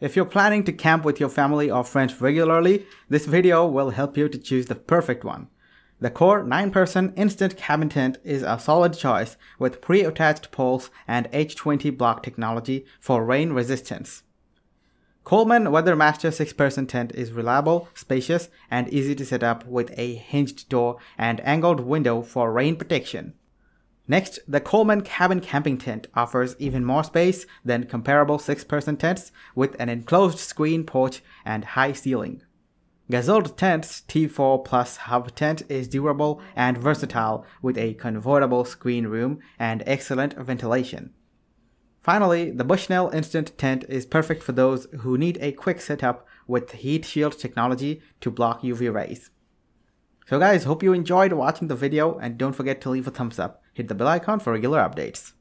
If you're planning to camp with your family or friends regularly, this video will help you to choose the perfect one. The Core 9-person instant cabin tent is a solid choice with pre-attached poles and H2O block technology for rain resistance. Coleman Weathermaster 6-person tent is reliable, spacious, and easy to set up with a hinged door and angled window for rain protection. Next, the Coleman Cabin Camping Tent offers even more space than comparable 6-person tents with an enclosed screen porch and high ceiling. Gazelle Tent's T4 Plus hub tent is durable and versatile with a convertible screen room and excellent ventilation. Finally, the Bushnell Instant Tent is perfect for those who need a quick setup with heat shield technology to block UV rays. So guys, hope you enjoyed watching the video and don't forget to leave a thumbs up. Hit the bell icon for regular updates.